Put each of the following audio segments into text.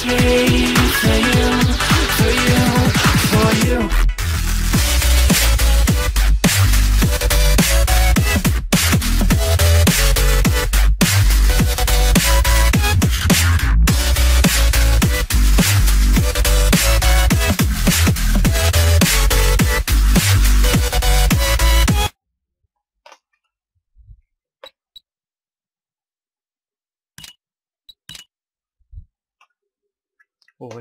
sleep for you,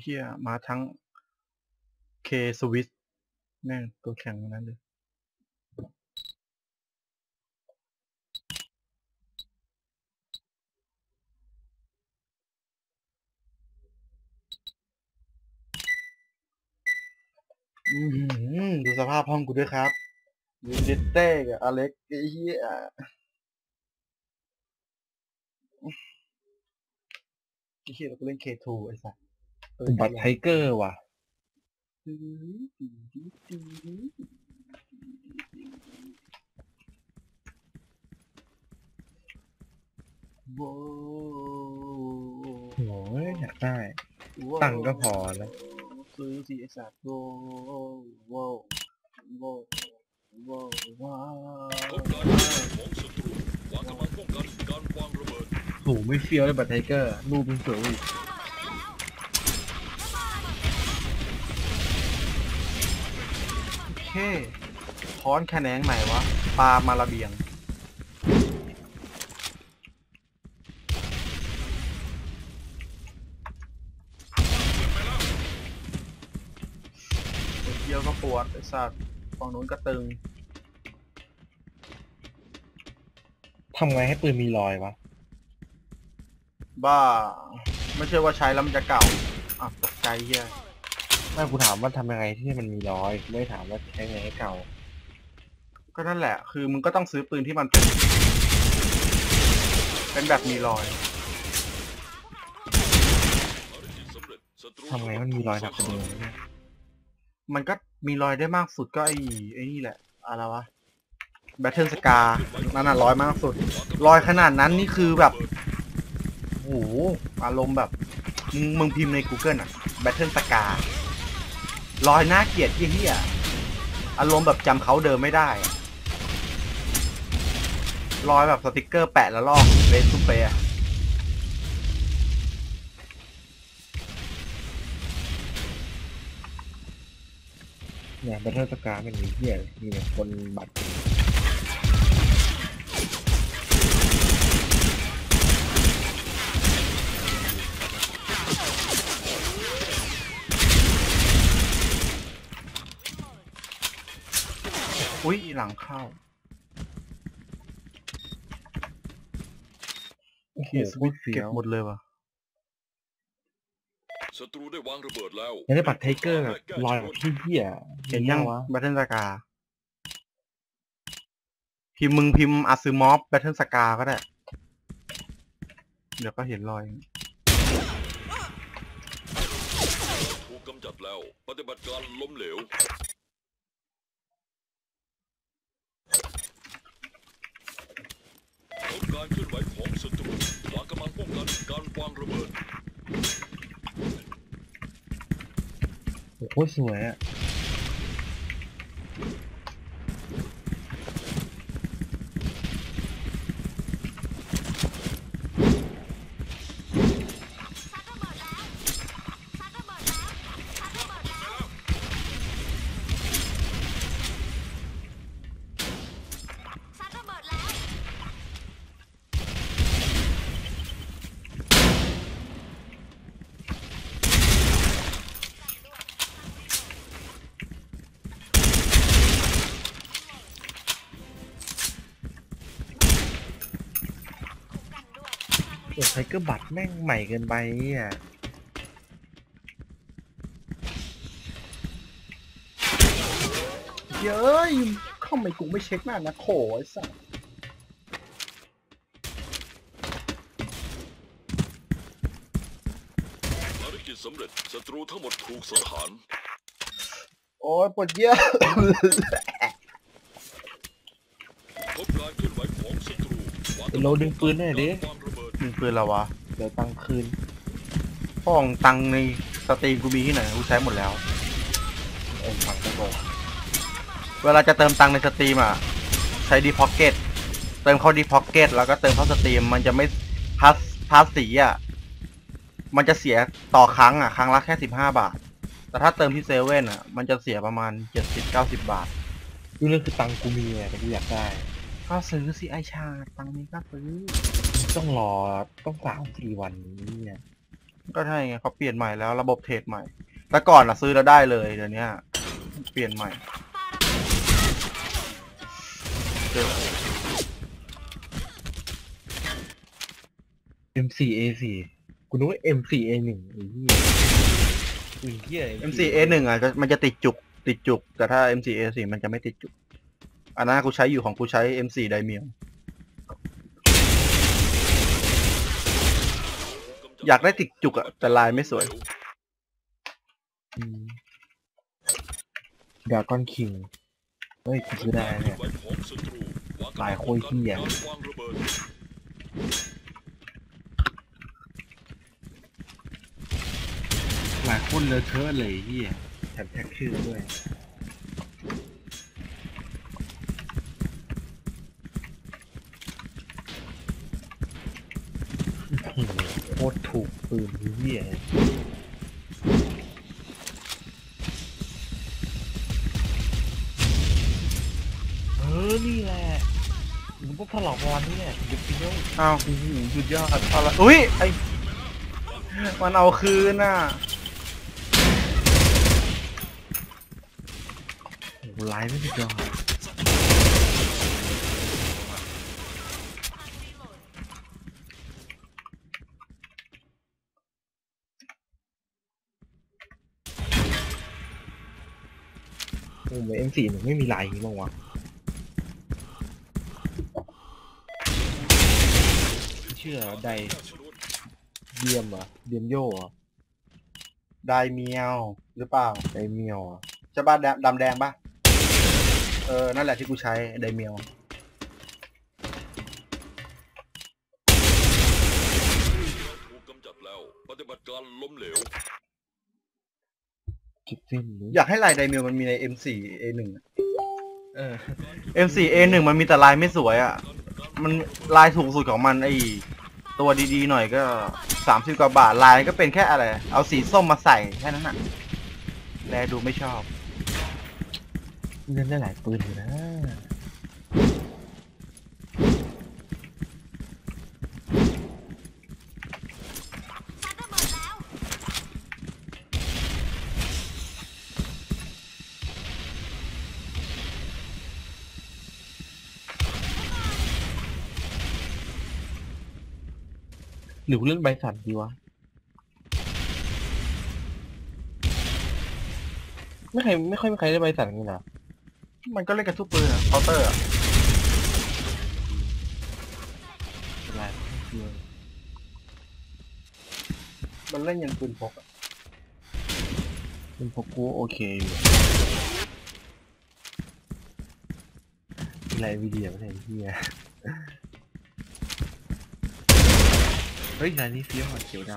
เฮียมาทั้งเคสวิสแม่งตัวแข็งนั้นเลยอือหือดูสภาพห้องกูด้วยครับวินเดเต้กับอเล็กไอ้เหี้ยไอ้เหี้ยเราก็เล่น K2 ไอ้สัส ออบัตรไทเกอร์ว่ะ โว้วโอ้ยอยากได้ตังค์ก็พอแล้ว ซื้อสิไอ้สัตว์โว้วโว้วโว้วโว้วว้าวพบการของศัตรูวางกำลังป้องกันการวางระเบิด โหไม่เฟี้ยวเลยบัตรไทเกอร์รูปมันสวยอีก เคค้อนแขนงไหนวะ ปลามาระเบียง เดียวก็ปวดไอ้สัตว์ฝั่งนู้นก็ตึง ทำไงให้ปืนมีรอยวะ บ้า ไม่ใช่ว่าใช้แล้วมันจะเก่าอะตกใจเฮีย แม่กูถามว่าทำยังไงที่มันมีรอยไม่ได้ถามว่าใช้ไงให้เก่า ก็นั่นแหละ คือมึงก็ต้องซื้อปืนที่มันเป็นเป็นแบบมีรอยภารกิจสำเร็จศัตรูทำไงมันมีรอยหนักกระเดิมเนี่ยมันก็มีรอยได้มากสุดก็ไอ้ไอ้นี่แหละ อะไรวะ Battle-Scarred นั่นน่ะรอยมากสุด รอยขนาดนั้นนี่คือแบบโอ้โหอารมณ์แบบ มึงมึงพิมพ์ใน Google อะ Battle-Scarred รอยน่าเกลียดเหี้ยอารมณ์แบบจำเค้าเดิมไม่ได้รอยแบบสติกเกอร์แปะแล้วลอกเลนซูเปอร์เนี่ยบัตเทอร์สกาเป็นมีเหี้ยเลยมีคนบัตร อุ้ยหลังเข้า โอ้โหเฮียสวิตเฟี้เก็ยบวหมดเลยว่ะศัตรูได้วางระเบิดแล้วยังได้บัตรไทเกอร์แบบรอยแบบเหี้ยๆเห็นยังวะ Battle-Scarred พิมพ์มึงพิมพ์ Asiimov Battle-Scarred ก็ได้ เดี๋ยวก็เห็นรอยถูกกำจัดแล้ว ปฏิบัติการล้มเหลวพบ การเคลื่อนไหวของศัตรูวางกำลังป้องกันการวางระเบิด โอ้โหสวยอะ โอ้ไทเกอร์บัตรแม่งใหม่เกินไปอะเย้ยเข้าไม่กูไม่เช็คหน้านะโขไอ้สัสภารกิจสำเร็จศัตรูทั้งหมดถูกสังหารโอ้ยปวดเยี่ยวพบการเคลื่อนไหวของศัตรูวางเป็นโลดึงปืนหน่อยดิ วาง ระเบิดมึงปืนแล้ววะเดี๋ยวตังค์คืนป้องตังค์ใน Steam กูมีที่ไหนกูใช้หมดแล้วเอ็มฟังก็บอกเวลาจะเติมตังค์ใน Steam อะ ใช้ Deep Pocket เติมเข้า Deep Pocket แล้วก็เติมเข้า Steam มันจะไม่พัสภาษีอะ มันจะเสียต่อครั้งอะ ครั้งละแค่สิบห้าบาท แต่ถ้าเติมที่เซเว่นอะ มันจะเสียประมาณเจ็ดสิบเก้าสิบบาทดูเรื่องคือตังค์กูมีอะแต่กูอยากได้ ก็ซื้อสิไอชา ตังค์นี้ก็ซื้อ ต้องรอต้องสามสี่วันนี้เนี่ยก็ใช่ไงเขาเปลี่ยนใหม่แล้วระบบเทรดใหม่ แต่ก่อนอะซื้อแล้วได้เลยเดี๋ยวนี้เปลี่ยนใหม่เจอ M4 A4 กูนึกว่า M4 A1 ไอ้เหี้ยอุ้ยเหี้ย MCA หนึ่งอะจะมันจะติดจุกติดจุก แต่ถ้า MCA สี่มันจะไม่ติดจุก อันนั้นกูใช้อยู่ของกูใช้ M4 ไดเมียง อยากได้ติดจุกอะแต่ลายไม่สวย ดาก้อนคิงเฮ้ยกูซื้อได้เนี่ยลายโคตรเหี้ยหลายคนเลอะเทอะเลยเหี้ยแถมแท็กชื่อด้วยอื้อหือโคตรถูก ปืนเหี้ยเออ นี่แหละมันต้องถลอกวันนี่แหละเดี๋ยวเปรี้ยวอ้าวโอ้โหสุดยอดเอาละอุ้ยไอมันเอาคืนน่ะโอ้โหไลฟ์ไม่สุดยอด โอ้โหเอ็มสี่หนึ่งไม่มีลายอย่างนี้บ้างวะไม่เชื่อไดเดียมเหรอะเดียมโย่เหรอะไดเมียวหรือเปล่าไดเมียวเหรอะใช่ป่ะแดดำแดงป่ะ เออ นั่นแหละที่กูใช้ไดเมียว คิดสิ้นหรืออยากให้ลายไดเมียวมันมีใน M4 A1 อะเออ M4 A1 มันมีแต่ลายไม่สวยอะ มันลายถูกสุดของมันไอตัวดีๆหน่อยก็สามสิบกว่าบาทลายก็เป็นแค่อะไร เอาสีส้มมาใส่แค่นั้นอะแลดูไม่ชอบเล่นได้หลายปืนอยู่นะ หรือกูเล่นใบสั่นดีวะ ไม่ใครไม่ค่อยมีใครเล่นใบสั่นกันเหรอมันก็เล่นกับทุกปืนอะเคาน์เตอร์อะเป็นไรไม่เชื่อมันเล่นยันปืนพกอะเป็นพวกกูโอเคอยู่อะไรวิดีโอไม่ใช่เฮียเฮ้ยงานนี้เฟี้ยวอะเขียวด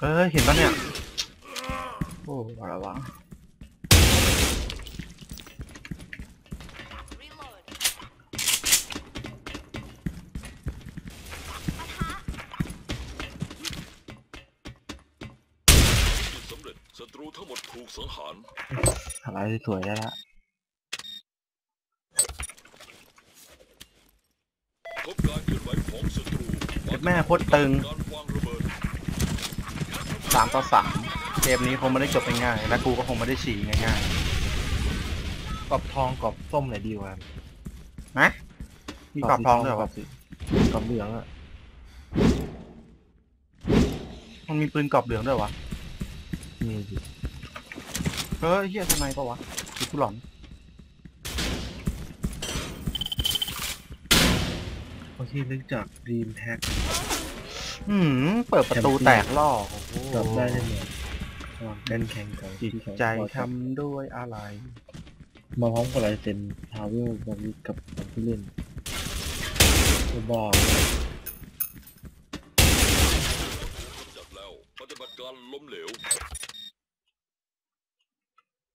เฮ้ยเห็นปะเนี่ย โอ้อะไรวะรีโหลดปะทะสำเร็จศัตรูทั้งหมดถูกสังหารำอะไรสวยได้ละ พบการ เคลื่อนไหวของศัตรูแม่โคตรตึงการวางระเบิดสามต่อสามเกมนี้คงไม่ได้จบง่ายๆและกูก็คงไม่ได้ฉี่ง่ายกรอบทองกรอบส้มไหนดีกว่าๆนะมีกรอบทองด้วยเหรกรออบสีกรอบเหลืองอะมันมีปืนกรอบเหลืองด้วยวะมีดิเฮ้ยเฮียทำไมปะวะคือกูหลอน อที่นึกจากดีมแท็กอืมเปิดประตูแตกล่อโอ้โหจำได้ไลยเนี่ยระหว่งกันแข่งของจิตใจทำด้วยอะไร มาพร้อมกับลายเซ็นทาวเวลบอมบี้กับของผู้เล่นตับอกจับแล้วปฏิบัติการล้มเหลว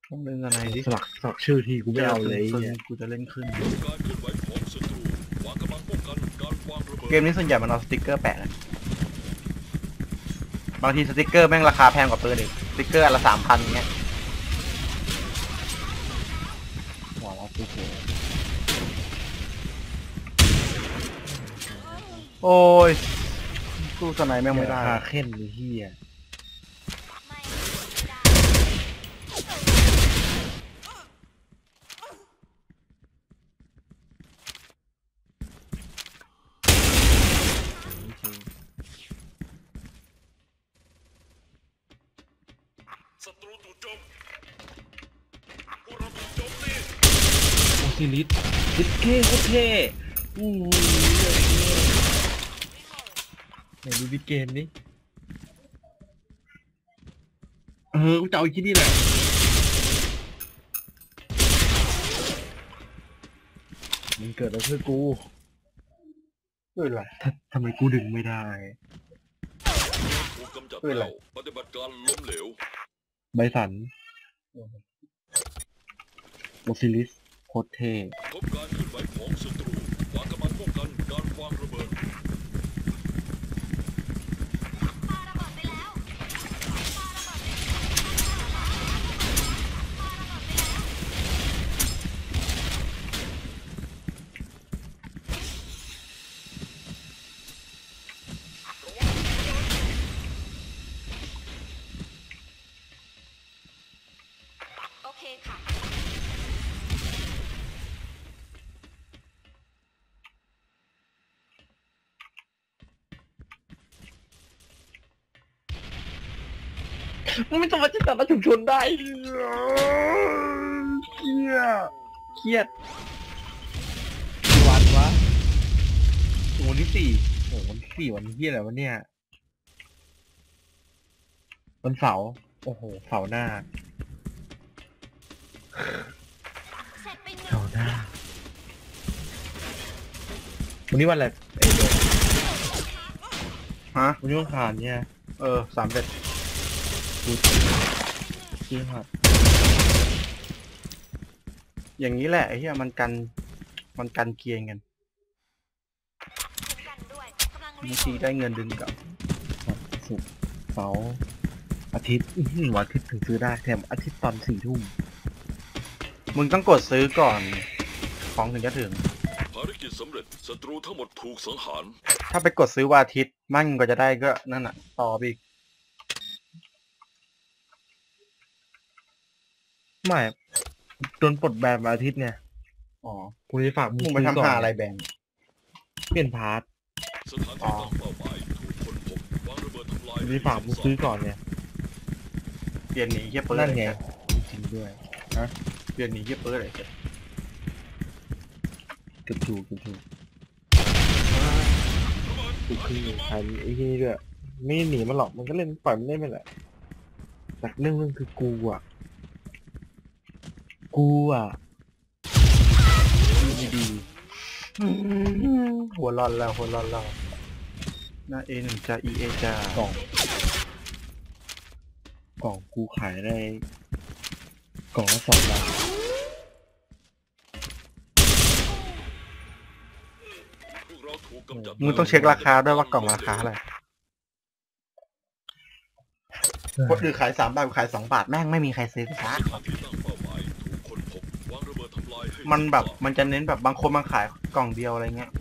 ต้องเล่นอะไรดิสลักสลักชื่อที่กูไม่เอาเลยกูจะเล่นขึ้นการเคลื่นไเกมนี้ส่วนใหญ่มันเอาสติกเกอร์แปะนะบางทีสติกเกอร์แม่งราคาแพงกว่าปืนอีกสติกเกอร์อันละสามพันเงี้ยหัวเราปุ๊บเลยโอ้ยสู้สไนแม่งไม่ได้คาเข้นเลยเฮีย ไม่ได้ ศัตรูถูกโจมพวกเราถูกโจมตี โอซิลิสลิสเก้โคตรเท่อู้ยไหน ดูดิเกมนี้เออกูจะเอาอีกที่นี่แหละมันเกิดมาเพื่อกูปืนอะไรทำไมกูดึงไม่ได้ ถูกกำจัดปืนอะไร แล้วปฏิบัติการล้มเหลว ใบสันโอซิลิสโคตรเท่พบการเคลื่อนไหวของศัตรูวางกำลังป้องกันการวางระเบิด มันไม่สามารถจะตัดมาชุมชนได้เครียดเครียดกี่วันวะถึงวันที่สี่โอ้โหวันที่สี่วันที่อะไรวะเนี่ย วันเสาร์โอ้โหเสาร์หน้าเสร็จไปหนึ่เสางร์หน้าวันนี้วันอะไรเอ้ยเดี๋ยวฮะวันนี้วันอังคารเนี่ย เออสามเด็ด จริงครับ อย่างนี้แหละไอ้เหี้ยมันกัน มันกันเกียงกันกันด้วยกำลังรีบางโหทีลดได้เงินดึงกลับศุกร์เสาร์อาทิตย์อื้อหือวันอาทิตย์ถึงซื้อได้แถมอาทิตย์ตอนสี่ทุ่มมึงต้องกดซื้อก่อนของถึงจะถึง ภารกิจสำเร็จศัตรูทั้งหมดถูกสังหาร ถ้าไปกดซื้อวันอาทิตย์มั่งก็จะได้ก็นั่นน่ะต่อไปอีก ไม่โดนปลดแบนมาอาทิตย์เนี่ยอ๋อกูจะฝากมึงซื้ไปทำก่นหาอะไรแบงเปลี่ยนพาร์ทสถานที่ตั้งเป้าหมายถูกคนพบวางระเบิดทำลายกูจะฝากมึงซื้อก่อนเนี่ยเปลี่ยนหนีเฮียเปิดนั่นเลยไงจ้ะจริงด้วยเปลี่ยนหนีเฮียเปิดเลยจ้ะเกือบถูกเกือบถูกกูคือใครไอ้ที่นี่ด้วยไม่หนีมันหรอกมันก็เล่นปล่อยมันเล่นไปแหละแต่เรื่องเรื่องคือกูอะ กูอะดีดีหัวร้อนแล้วหัวร้อนแล้วหน้า A หนึ่งจะ EA จะกล่องกล่องกูขายได้กล่องละสองบาทพวกเราถูกกำจัดมึงต้องเช็คราคาด้วยว่ากล่องราคาอะไรคนอื่นขายสามบาทกูขายสองบาทแม่งไม่มีใครซื้อสักสถ มันแบบมันจะเน้นแบบบางคนมาขายกล่องเดียวอะไรเงี้ย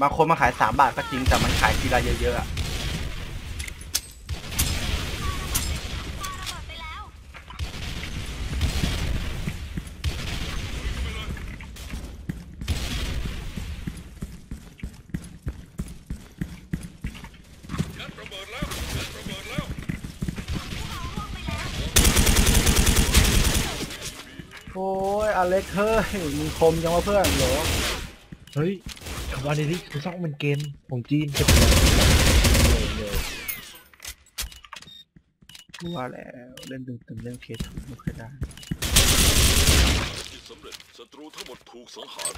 บางคนมาขายสามบาทก็จริงแต่มันขายทีละเยอะๆอะ ปาระเบิดไปแล้ว ยัดระเบิดแล้วยัดระเบิดแล้ว โอ้ยอ เฮ้ยมึงคมยังว่าเพื่อนเหรอเฮ้ยคำว่าในนี้คือซ่องเป็นเกมของจีนเก็บเงินเลยว่าแล้วเล่นดึงตึงๆเล่นเคถูกไม่เคยได้สำเร็จศัตรูทั้งหมดถูกสังหาร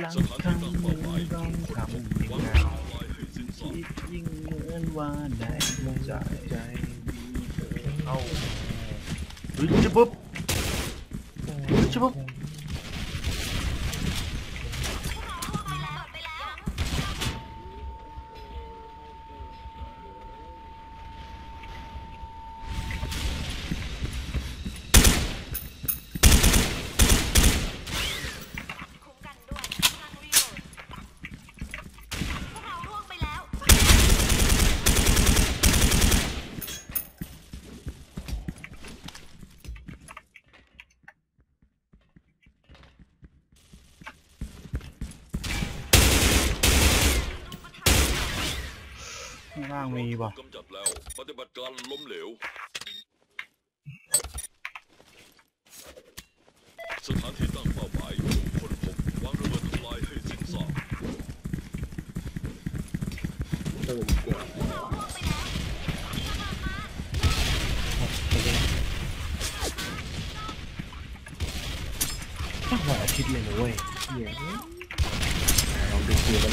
หลังสถานที่ตั้งเป้าหมายคำต้องคำยังไงเบิดทำลายให้ให้สิ้นซากยิ่งเหมือนว่าได้ใจใจ มีเธอเข้าเฮ้ยจะปุ๊บ ชิบปุ๊บ ไปแล้ว คุ้มกันด้วยกำลังรีโหลดพวกเราร่วงไปแล้ว ข้างล่างมีว่ะกำจัดแล้ว ปฏิบัติการล้มเหลว สถานที่ตั้งเป้าหมายถูกคนพบวางระเบิดทำลายให้สิ้นซากตั้งหัวอาทิตย์เลยนะเว้ยเหี้ยลองดูคือมัน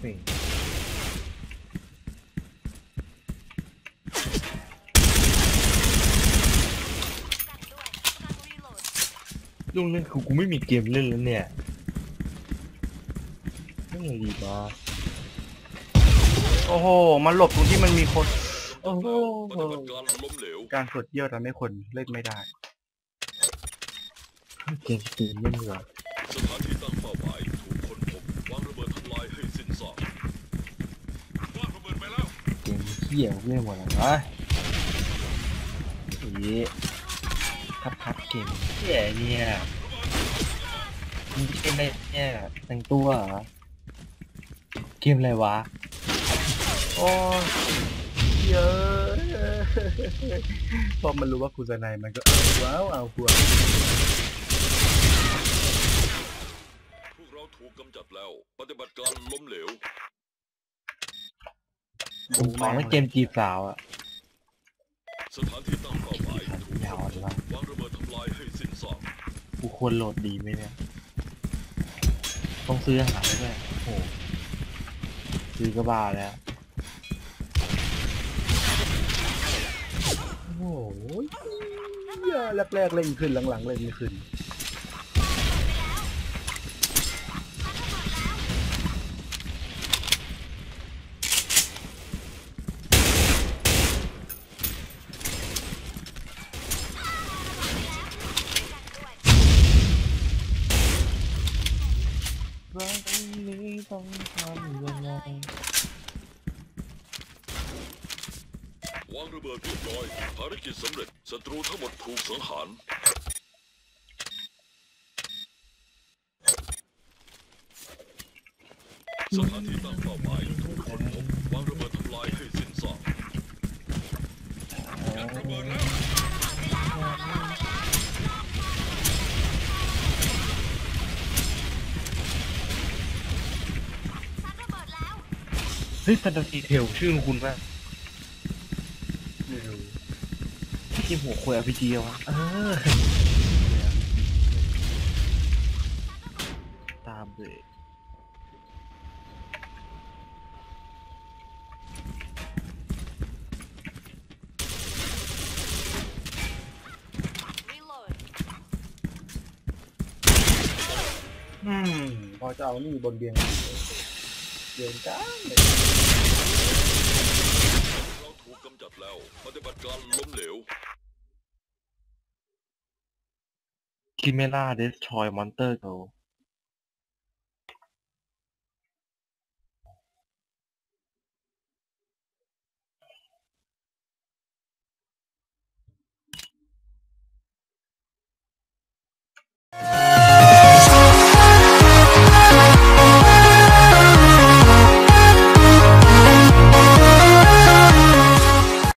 เป่ง กันด้ว ยกำลังรีโหลดลุงเล่นคือกูไม่มีเกมเล่นแล้วเนี่ยไม่ไงดีวะโอ้โห มันหลบตรงที่มันมีคน โอ้โห ปฏิบัติการล้มเหลว การสดเยี่ยวทำให้คนเล่นไม่ได้ เกมตีนเล่นเหรอสถานที่ตั้งเป้าหมายถูกคนพบวางระเบิดทำลายให้สิ้นซากวางระเบิดไปแล้ว เกมเหี้ยเล่นหมดแล้ววะอี พัดพัดเกมเหี้ยเนี่ยมึงเกมอะไรเนี่ยแต่งตัวเหรอเกมอะไรวะโอ้ยเยอะพอมันรู้ว่ากูจะในมันก็เอาว้าวเอาหัวพวกเราถูกกำจัดแล้ว ปฏิบัติการล้มเหลวผมขอให้เกมจีบสาวอะสถานที่ตั้งเป้าหมาย ถูกยาวคนพแล้วบวางระเบิดทำลายให้สิ้นซากกูควรโหลดดีไหมเนี่ย ต้องซื้ออาหารด้วยโอ้โหซื้อก็บ้าแล้ว โอ้โหเหี้ยแรกๆเล่นขึ้นหลังๆเล่นไม่ขึ้น กิจสำเร็จศัตรูทั้งหมดถูกสังหารสถานที่ตั้งเป้าหมายถูกคนพบวางระเบิดทำลายให้สิ้นซากยัดรระเบิดแล้วเฮ้ยแฟนตาซีเทลชื่อคุณมาก ไม่รู้ ที่กินหัวควยอพีจีวะเออตามเลยรีโหลดอืมพอจะเอานี่บนเบียงเบียงจ้าเลยเราถูกกำจัดแล้ว ปฏิบัติการล้มเหลว คิเมล่าเดสทรอยมอนเตอร์เกิล